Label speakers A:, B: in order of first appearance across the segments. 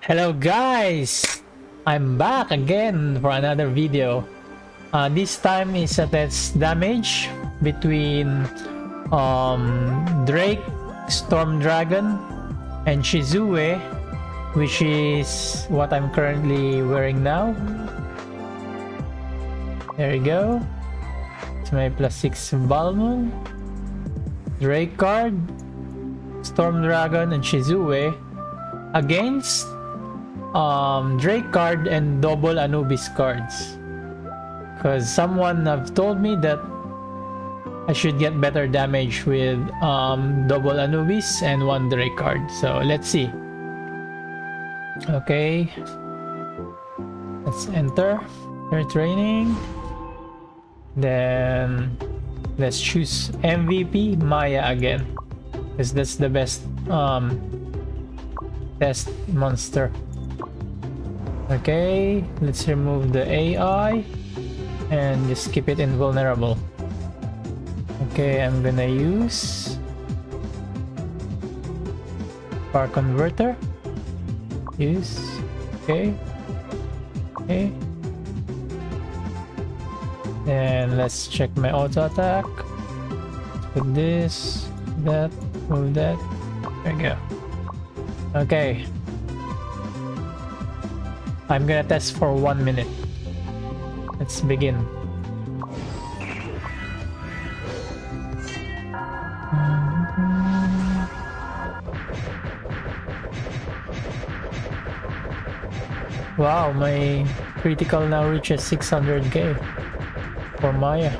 A: Hello guys! I'm back again for another video. Uh, this time is a test damage between um, Drake, Storm Dragon, and Shizue, which is what I'm currently wearing now. There you go. It's my plus 6 Balmung. Drake card, Storm Dragon, and Shizue against um, Drake card and double Anubis cards. Because someone have told me that I should get better damage with um, double Anubis and one Drake card. So let's see. Okay. Let's enter. Their training. Then let's choose MVP Maya again. Because that's the best um, test monster. Okay, let's remove the AI and just keep it invulnerable. Okay, I'm gonna use power converter. Use. Okay. Okay. And let's check my auto attack. Put this, that, move that. There we go. Okay. I'm gonna test for one minute. Let's begin. Wow, my critical now reaches 600k for Maya.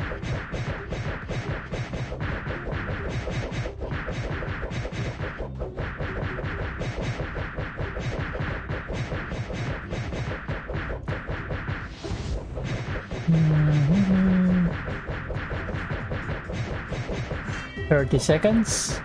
A: Thirty seconds.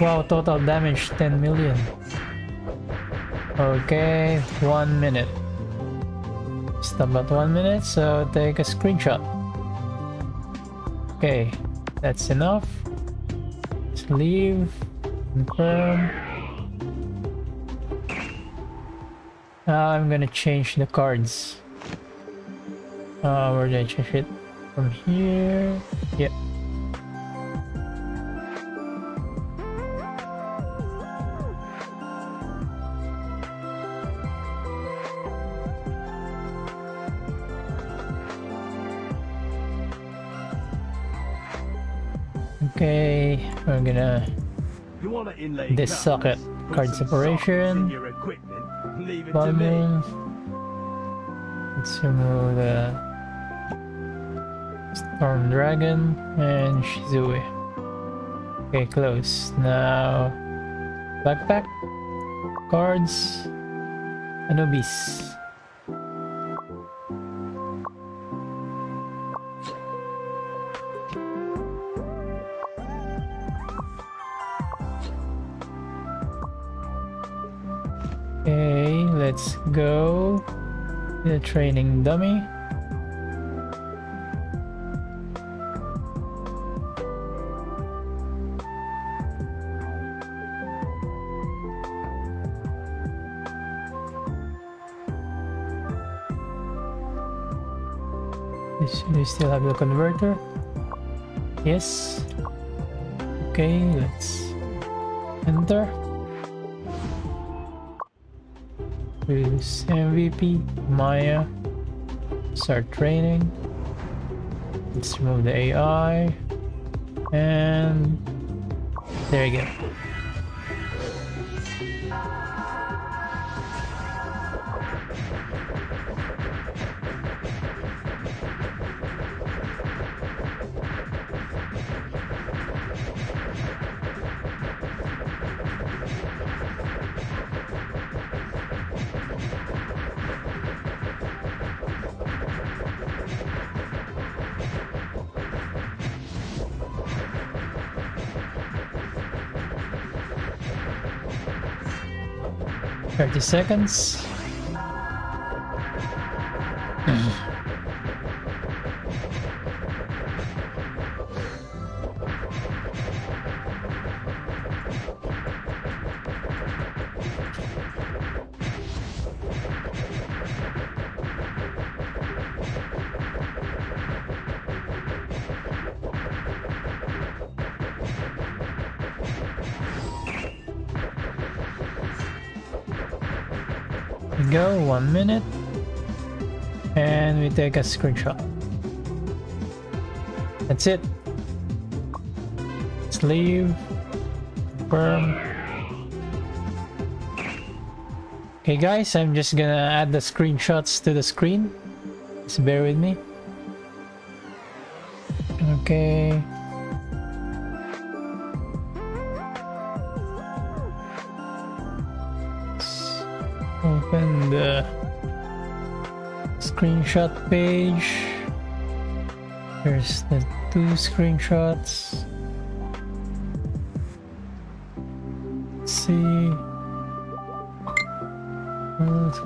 A: Wow, total damage 10 million. Okay, one minute. Just about one minute, so take a screenshot. Okay, that's enough. Leave. Confirm. Now I'm gonna change the cards. Uh, where did I change it? From here. Okay, we're gonna
B: You want to inlay
A: this socket card separation.
B: sockets in your equipment, leave it to me.
A: Volume. Let's remove the Storm Dragon and Shizue. Okay, close. Now, backpack, cards, Anubis. Okay, let's go. The training dummy. Do you still have the converter? Yes. Okay, let's enter. Choose MVP, Maya, start training. Let's remove the AI. And there you go. 30 seconds. Go one minute. And we take a screenshot. That's it. Let's leave. Confirm. Okay guys i'm just gonna add the screenshots to the screen. Just bear with me. Okay the screenshot page. There's the two screenshots. Let's see. Let's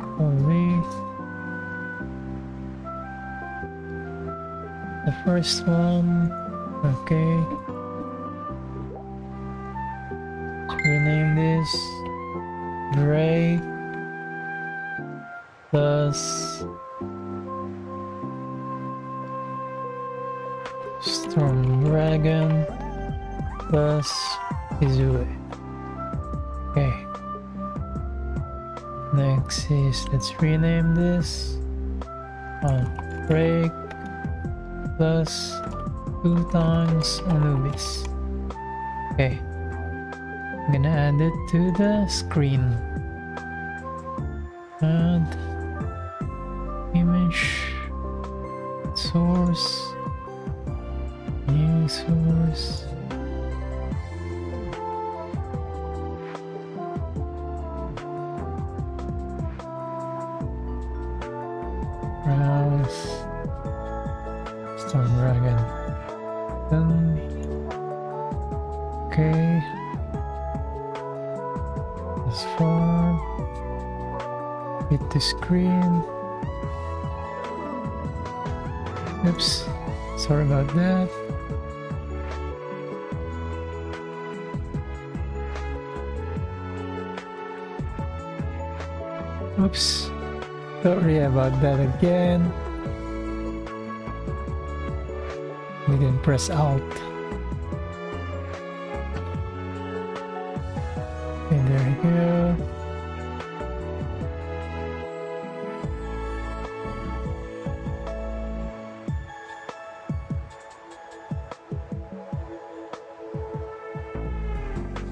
A: the first one. Okay. Rename this. Drake plus Storm Dragon plus Shizue. Okay. Next is let's rename this on break plus two times Anubis. Okay. I'm gonna add it to the screen. Add source new source. Browse storm dragon. Done okay. This form hit the screen oops. Sorry about that. Oops. Sorry about that again. We didn't press out. And there we go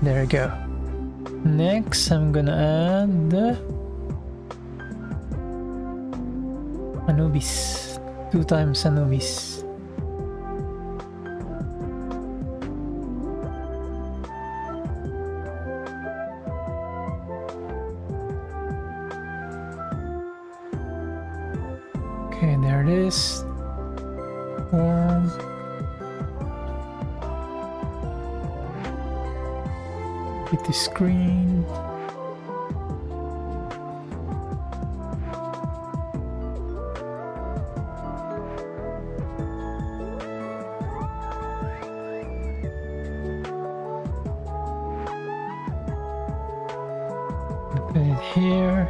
A: There we go. Next, I'm gonna add the Anubis. Two times Anubis. Okay, there it is. One. The screen. Put it here.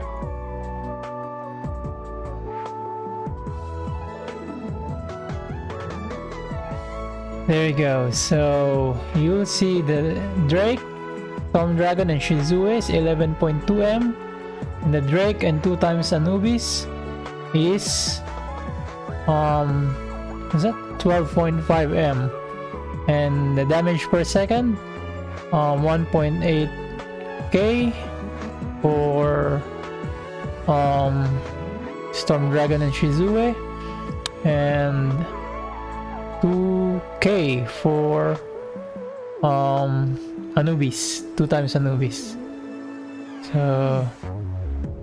A: There you go. So you'll see the Drake Storm Dragon and Shizue is 11.2M and the Drake and 2 times Anubis is um is that 12.5M and the damage per second um 1.8k for um Storm Dragon and Shizue and 2k for um Anubis, two times Anubis. So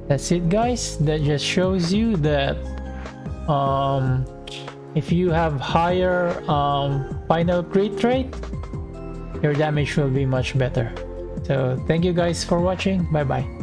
A: that's it guys. That just shows you that um, if you have higher um, final crit rate, your damage will be much better. So thank you guys for watching. Bye bye.